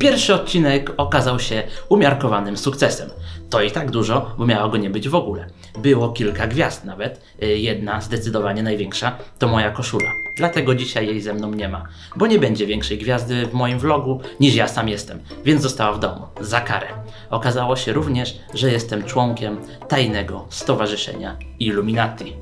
Pierwszy odcinek okazał się umiarkowanym sukcesem. To i tak dużo, bo miało go nie być w ogóle. Było kilka gwiazd nawet. Y, Jedna, zdecydowanie największa, to moja koszula. Dlatego dzisiaj jej ze mną nie ma, bo nie będzie większej gwiazdy w moim vlogu niż ja sam jestem, więc została w domu za karę. Okazało się również, że jestem członkiem tajnego stowarzyszenia Illuminati.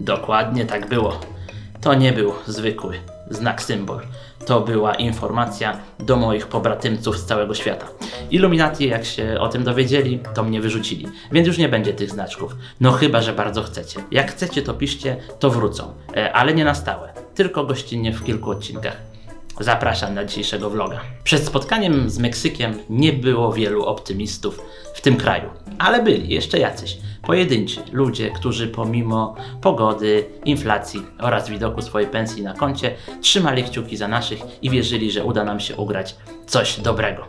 Dokładnie tak było. To nie był zwykły znak symbol. To była informacja do moich pobratymców z całego świata. Illuminati, jak się o tym dowiedzieli, to mnie wyrzucili. Więc już nie będzie tych znaczków. No chyba, że bardzo chcecie. Jak chcecie, to piszcie, to wrócą. E, ale nie na stałe. Tylko gościnnie w kilku odcinkach. Zapraszam na dzisiejszego vloga. Przed spotkaniem z Meksykiem nie było wielu optymistów w tym kraju, ale byli jeszcze jacyś. Pojedynczy ludzie, którzy pomimo pogody, inflacji oraz widoku swojej pensji na koncie trzymali kciuki za naszych i wierzyli, że uda nam się ugrać coś dobrego.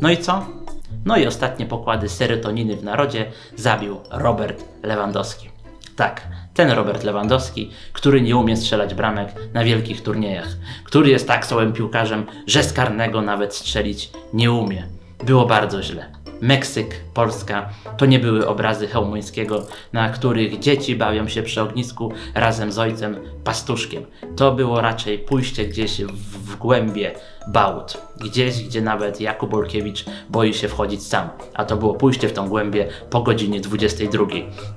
No i co? No i ostatnie pokłady serotoniny w narodzie zabił Robert Lewandowski. Tak, ten Robert Lewandowski, który nie umie strzelać bramek na wielkich turniejach, który jest tak słabym piłkarzem, że z karnego nawet strzelić nie umie. Było bardzo źle. Meksyk, Polska to nie były obrazy Chełmońskiego, na których dzieci bawią się przy ognisku razem z ojcem pastuszkiem. To było raczej pójście gdzieś w, w głębie bałut. Gdzieś, gdzie nawet Jakub Olkiewicz boi się wchodzić sam. A to było pójście w tą głębię po godzinie 22.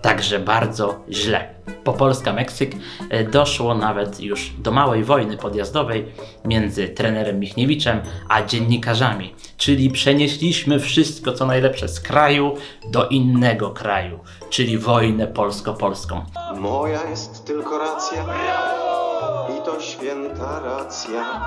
Także bardzo źle. Po Polska-Meksyk e, doszło nawet już do małej wojny podjazdowej między trenerem Michniewiczem a dziennikarzami. Czyli przenieśliśmy wszystko, co najlepsze z kraju do innego kraju. Czyli wojnę polsko-polską. Moja jest tylko racja i to święta racja.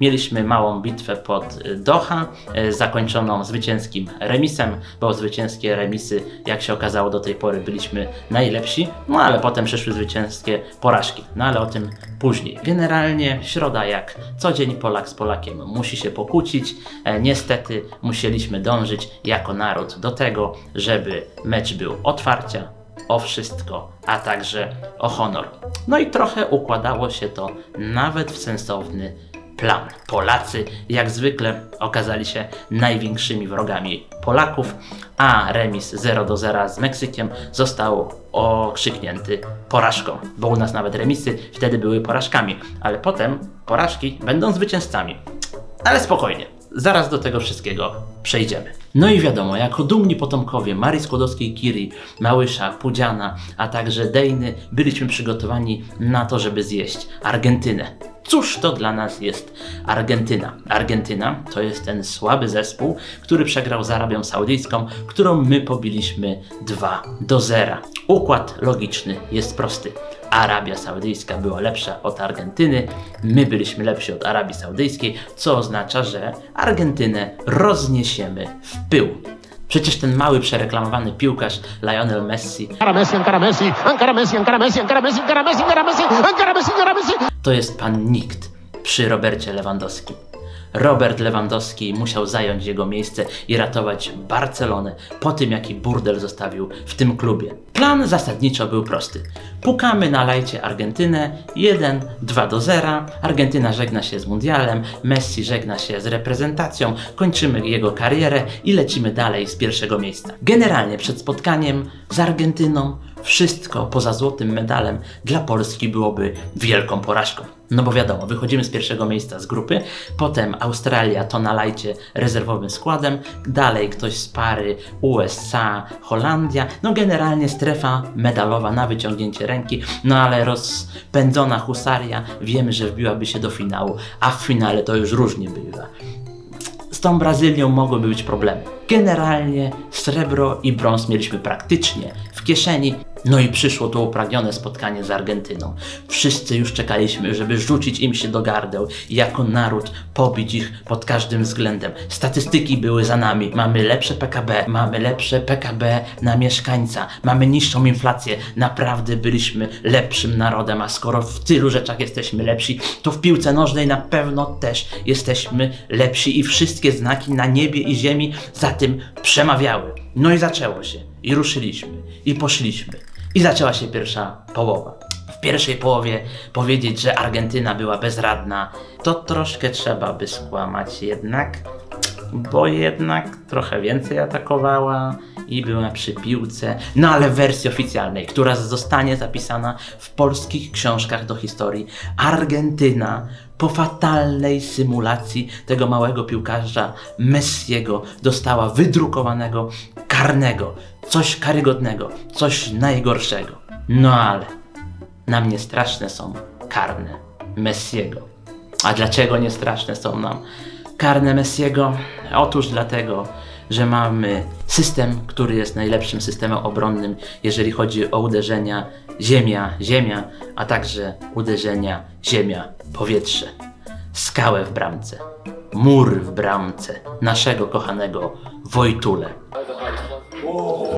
Mieliśmy małą bitwę pod y, Doha, y, zakończoną zwycięskim remisem, bo zwycięskie remisy, jak się okazało do tej pory, byliśmy najlepsi, no ale potem przyszły zwycięskie porażki, no ale o tym później. Generalnie środa jak co dzień Polak z Polakiem musi się pokłócić. E, niestety musieliśmy dążyć jako naród do tego, żeby mecz był otwarcia, o wszystko, a także o honor. No i trochę układało się to nawet w sensowny plan. Polacy, jak zwykle, okazali się największymi wrogami Polaków, a remis 0 do 0 z Meksykiem został okrzyknięty porażką, bo u nas nawet remisy wtedy były porażkami, ale potem porażki będą zwycięzcami. Ale spokojnie, zaraz do tego wszystkiego przejdziemy. No i wiadomo, jako dumni potomkowie Marii Skłodowskiej-Curie, Małysza, Pudziana, a także Dejny byliśmy przygotowani na to, żeby zjeść Argentynę. Cóż to dla nas jest Argentyna? Argentyna to jest ten słaby zespół, który przegrał z Arabią Saudyjską, którą my pobiliśmy 2 do 0. Układ logiczny jest prosty. Arabia Saudyjska była lepsza od Argentyny, my byliśmy lepsi od Arabii Saudyjskiej, co oznacza, że Argentynę rozniesiemy w pył. Przecież ten mały przereklamowany piłkarz Lionel Messi Messi, Messi, Messi, Messi, Messi, Messi, Messi, Messi, encara Messi. To jest pan nikt przy Robercie Lewandowskim. Robert Lewandowski musiał zająć jego miejsce i ratować Barcelonę po tym, jaki burdel zostawił w tym klubie. Plan zasadniczo był prosty. Pukamy na lajcie Argentynę 1, 2 do 0. Argentyna żegna się z mundialem, Messi żegna się z reprezentacją, kończymy jego karierę i lecimy dalej z pierwszego miejsca. Generalnie przed spotkaniem z Argentyną wszystko poza złotym medalem dla Polski byłoby wielką porażką. No bo wiadomo, wychodzimy z pierwszego miejsca z grupy, potem Australia to na lajcie rezerwowym składem, dalej ktoś z pary USA, Holandia, no generalnie strefa medalowa na wyciągnięcie ręki, no ale rozpędzona husaria wiemy, że wbiłaby się do finału, a w finale to już różnie bywa z tą Brazylią mogłyby być problemy. Generalnie srebro i brąz mieliśmy praktycznie kieszeni. No i przyszło to upragnione spotkanie z Argentyną. Wszyscy już czekaliśmy, żeby rzucić im się do gardeł i jako naród pobić ich pod każdym względem. Statystyki były za nami. Mamy lepsze PKB, mamy lepsze PKB na mieszkańca, mamy niższą inflację. Naprawdę byliśmy lepszym narodem, a skoro w tylu rzeczach jesteśmy lepsi, to w piłce nożnej na pewno też jesteśmy lepsi i wszystkie znaki na niebie i ziemi za tym przemawiały. No i zaczęło się. I ruszyliśmy. I poszliśmy. I zaczęła się pierwsza połowa. W pierwszej połowie powiedzieć, że Argentyna była bezradna, to troszkę trzeba by skłamać jednak, bo jednak trochę więcej atakowała i była przy piłce. No ale w wersji oficjalnej, która zostanie zapisana w polskich książkach do historii, Argentyna po fatalnej symulacji tego małego piłkarza Messiego dostała wydrukowanego karnego, coś karygodnego, coś najgorszego. No ale na mnie straszne są karne Messiego. A dlaczego nie straszne są nam karne Messiego? Otóż dlatego, że mamy system, który jest najlepszym systemem obronnym, jeżeli chodzi o uderzenia ziemia, ziemia, a także uderzenia ziemia, powietrze. Skałę w bramce, mur w bramce naszego kochanego Wojtule.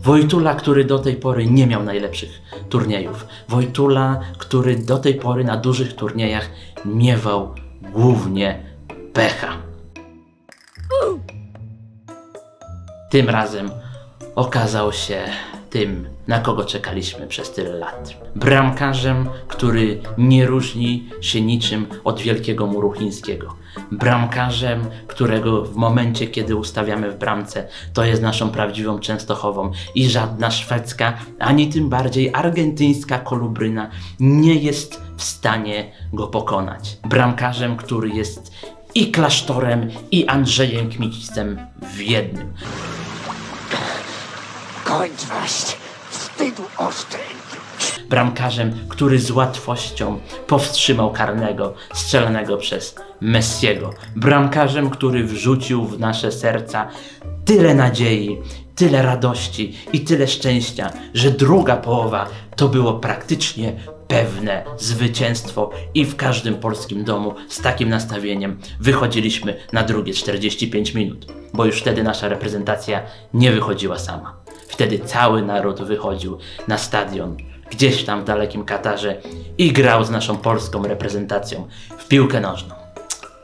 Wojtula, który do tej pory nie miał najlepszych turniejów. Wojtula, który do tej pory na dużych turniejach miewał głównie pecha. Tym razem okazał się tym, na kogo czekaliśmy przez tyle lat. Bramkarzem, który nie różni się niczym od wielkiego muru chińskiego. Bramkarzem, którego w momencie, kiedy ustawiamy w bramce, to jest naszą prawdziwą Częstochową i żadna szwedzka, ani tym bardziej argentyńska kolubryna nie jest w stanie go pokonać. Bramkarzem, który jest i klasztorem, i Andrzejem Kmicicem w jednym. Kończość wstydu ostry. bramkarzem, który z łatwością powstrzymał karnego strzelonego przez Messiego. Bramkarzem, który wrzucił w nasze serca tyle nadziei, tyle radości i tyle szczęścia, że druga połowa to było praktycznie pewne zwycięstwo i w każdym polskim domu z takim nastawieniem wychodziliśmy na drugie 45 minut, bo już wtedy nasza reprezentacja nie wychodziła sama. Wtedy cały naród wychodził na stadion gdzieś tam w dalekim Katarze i grał z naszą polską reprezentacją w piłkę nożną.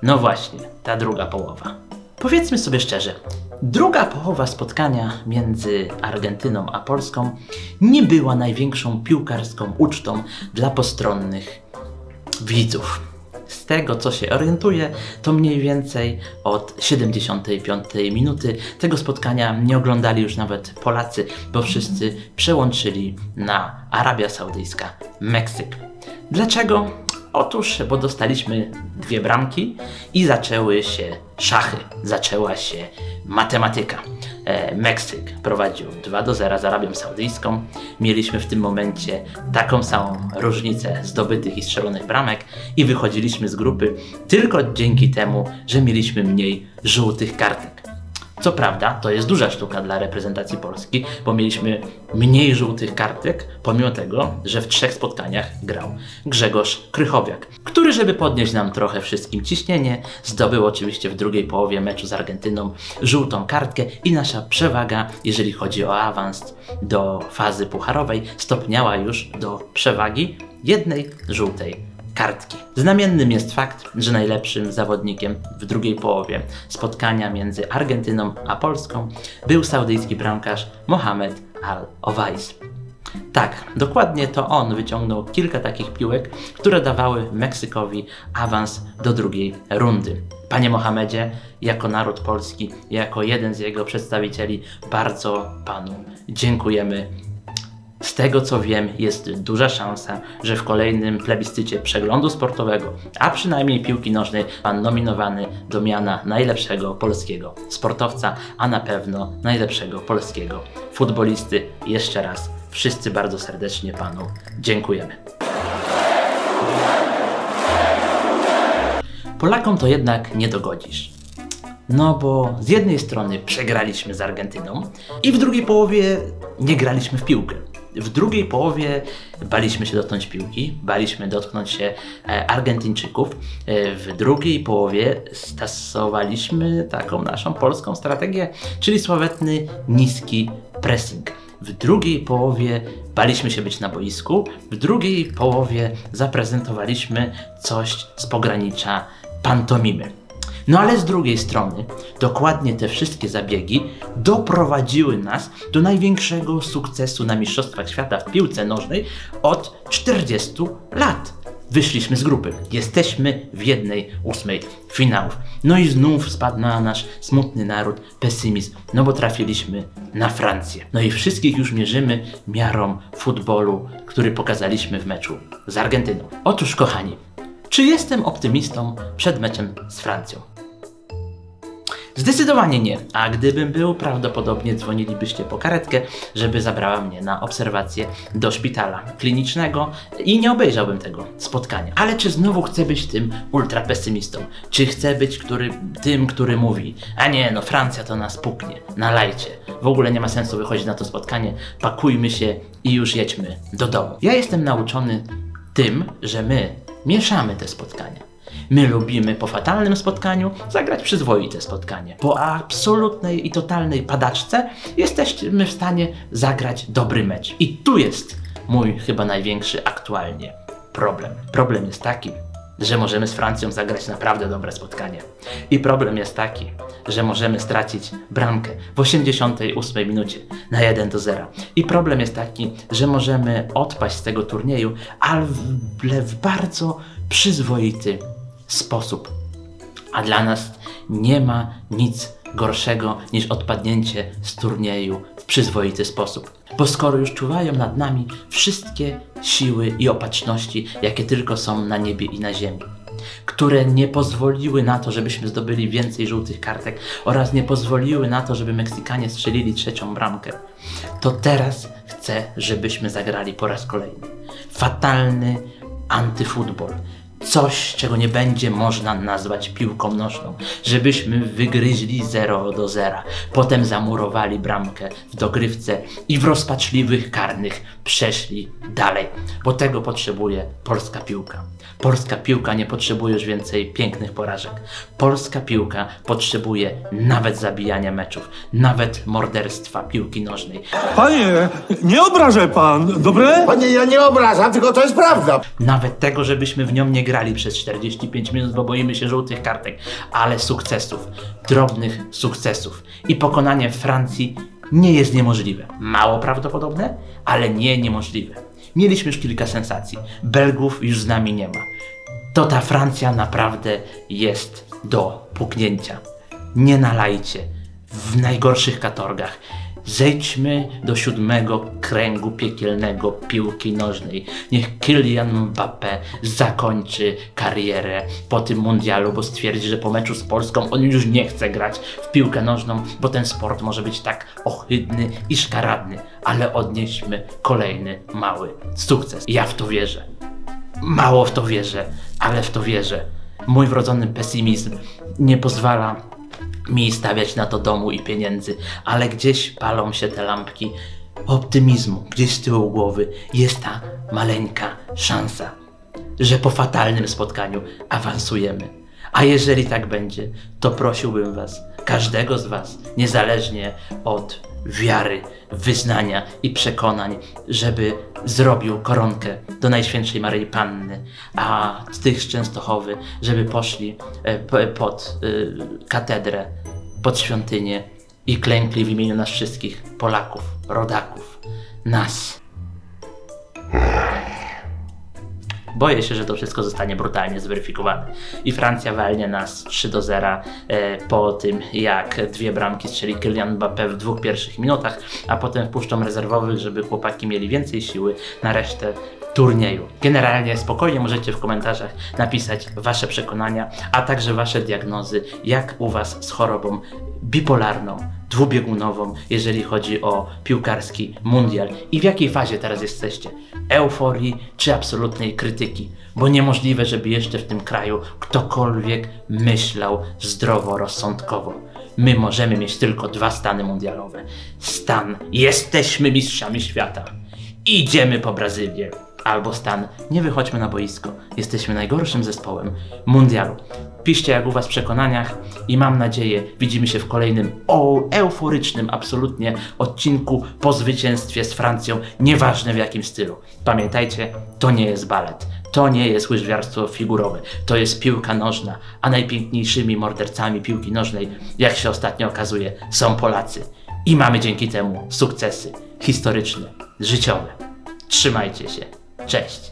No właśnie, ta druga połowa. Powiedzmy sobie szczerze, druga połowa spotkania między Argentyną a Polską nie była największą piłkarską ucztą dla postronnych widzów. Z tego co się orientuję, to mniej więcej od 75 minuty tego spotkania nie oglądali już nawet Polacy, bo wszyscy przełączyli na Arabia Saudyjska, Meksyk. Dlaczego? Otóż, bo dostaliśmy dwie bramki i zaczęły się szachy, zaczęła się matematyka. E, Meksyk prowadził 2 do 0 z Arabią Saudyjską. Mieliśmy w tym momencie taką samą różnicę zdobytych i strzelonych bramek i wychodziliśmy z grupy tylko dzięki temu, że mieliśmy mniej żółtych kartek. Co prawda, to jest duża sztuka dla reprezentacji Polski, bo mieliśmy mniej żółtych kartek, pomimo tego, że w trzech spotkaniach grał Grzegorz Krychowiak, który, żeby podnieść nam trochę wszystkim ciśnienie, zdobył oczywiście w drugiej połowie meczu z Argentyną żółtą kartkę i nasza przewaga, jeżeli chodzi o awans do fazy pucharowej, stopniała już do przewagi jednej żółtej kartki. Znamiennym jest fakt, że najlepszym zawodnikiem w drugiej połowie spotkania między Argentyną a Polską był saudyjski bramkarz Mohamed Al-Owais. Tak, dokładnie to on wyciągnął kilka takich piłek, które dawały Meksykowi awans do drugiej rundy. Panie Mohamedzie, jako naród polski, jako jeden z jego przedstawicieli, bardzo panu dziękujemy z tego co wiem, jest duża szansa, że w kolejnym plebiscycie przeglądu sportowego, a przynajmniej piłki nożnej, pan nominowany do miana najlepszego polskiego sportowca, a na pewno najlepszego polskiego futbolisty. Jeszcze raz wszyscy bardzo serdecznie panu dziękujemy. Polakom to jednak nie dogodzisz. No bo z jednej strony przegraliśmy z Argentyną i w drugiej połowie nie graliśmy w piłkę. W drugiej połowie baliśmy się dotknąć piłki, baliśmy dotknąć się e, Argentyńczyków. E, W drugiej połowie stosowaliśmy taką naszą polską strategię, czyli sławetny niski pressing. W drugiej połowie baliśmy się być na boisku, w drugiej połowie zaprezentowaliśmy coś z pogranicza pantomimy. No ale z drugiej strony, dokładnie te wszystkie zabiegi doprowadziły nas do największego sukcesu na Mistrzostwach Świata w piłce nożnej od 40 lat. Wyszliśmy z grupy. Jesteśmy w jednej ósmej finałów. No i znów spadł na nasz smutny naród pesymizm, no bo trafiliśmy na Francję. No i wszystkich już mierzymy miarą futbolu, który pokazaliśmy w meczu z Argentyną. Otóż, kochani, czy jestem optymistą przed meczem z Francją? Zdecydowanie nie. A gdybym był, prawdopodobnie dzwonilibyście po karetkę, żeby zabrała mnie na obserwację do szpitala klinicznego i nie obejrzałbym tego spotkania. Ale czy znowu chcę być tym ultrapesymistą? Czy chcę być który, tym, który mówi, a nie, no Francja to nas puknie, nalajcie. W ogóle nie ma sensu wychodzić na to spotkanie, pakujmy się i już jedźmy do domu. Ja jestem nauczony tym, że my mieszamy te spotkania. My lubimy po fatalnym spotkaniu zagrać przyzwoite spotkanie. Po absolutnej i totalnej padaczce jesteśmy w stanie zagrać dobry mecz. I tu jest mój chyba największy aktualnie problem. Problem jest taki, że możemy z Francją zagrać naprawdę dobre spotkanie. I problem jest taki, że możemy stracić bramkę w 88 minucie na 1 do 0. I problem jest taki, że możemy odpaść z tego turnieju, ale w bardzo przyzwoity sposób. A dla nas nie ma nic gorszego niż odpadnięcie z turnieju w przyzwoity sposób. Bo skoro już czuwają nad nami wszystkie siły i opatrzności, jakie tylko są na niebie i na ziemi, które nie pozwoliły na to, żebyśmy zdobyli więcej żółtych kartek oraz nie pozwoliły na to, żeby Meksykanie strzelili trzecią bramkę, to teraz chcę, żebyśmy zagrali po raz kolejny. Fatalny antyfutbol coś, czego nie będzie można nazwać piłką nożną, żebyśmy wygryźli 0 do 0, potem zamurowali bramkę w dogrywce i w rozpaczliwych karnych przeszli dalej, bo tego potrzebuje polska piłka. Polska piłka nie potrzebuje już więcej pięknych porażek. Polska piłka potrzebuje nawet zabijania meczów, nawet morderstwa piłki nożnej. Panie, nie obrażę pan, dobre? Panie, ja nie obrażam, tylko to jest prawda. Nawet tego, żebyśmy w nią nie grali przez 45 minut, bo boimy się żółtych kartek, ale sukcesów, drobnych sukcesów. I pokonanie Francji nie jest niemożliwe. Mało prawdopodobne, ale nie niemożliwe. Mieliśmy już kilka sensacji. Belgów już z nami nie ma. To ta Francja naprawdę jest do puknięcia. Nie nalajcie w najgorszych katorgach. Zejdźmy do siódmego kręgu piekielnego piłki nożnej. Niech Kylian Mbappé zakończy karierę po tym mundialu, bo stwierdzi, że po meczu z Polską on już nie chce grać w piłkę nożną, bo ten sport może być tak ohydny i szkaradny. Ale odnieśmy kolejny mały sukces. Ja w to wierzę. Mało w to wierzę, ale w to wierzę. Mój wrodzony pesymizm nie pozwala mi stawiać na to domu i pieniędzy, ale gdzieś palą się te lampki optymizmu, gdzieś z tyłu głowy jest ta maleńka szansa, że po fatalnym spotkaniu awansujemy. A jeżeli tak będzie, to prosiłbym Was, każdego z Was, niezależnie od wiary, wyznania i przekonań, żeby zrobił koronkę do Najświętszej Maryi Panny, a tych z Częstochowy, żeby poszli e, pod e, katedrę, pod świątynię i klękli w imieniu nas wszystkich, Polaków, rodaków, nas. Boję się, że to wszystko zostanie brutalnie zweryfikowane. I Francja walnie nas 3 do 0 e, po tym, jak dwie bramki strzeli Kylian Mbappé w dwóch pierwszych minutach, a potem wpuszczą rezerwowych, żeby chłopaki mieli więcej siły na resztę turnieju. Generalnie spokojnie możecie w komentarzach napisać Wasze przekonania, a także Wasze diagnozy, jak u Was z chorobą bipolarną, dwubiegunową, jeżeli chodzi o piłkarski mundial i w jakiej fazie teraz jesteście? Euforii czy absolutnej krytyki? Bo niemożliwe, żeby jeszcze w tym kraju ktokolwiek myślał zdroworozsądkowo. My możemy mieć tylko dwa stany mundialowe. Stan jesteśmy mistrzami świata. Idziemy po Brazylię albo stan, nie wychodźmy na boisko, jesteśmy najgorszym zespołem mundialu. Piszcie jak u Was w przekonaniach i mam nadzieję widzimy się w kolejnym o, euforycznym absolutnie odcinku po zwycięstwie z Francją, nieważne w jakim stylu. Pamiętajcie, to nie jest balet, To nie jest łyżwiarstwo figurowe, to jest piłka nożna, a najpiękniejszymi mordercami piłki nożnej, jak się ostatnio okazuje, są Polacy. I mamy dzięki temu sukcesy historyczne, życiowe. Trzymajcie się. Cześć.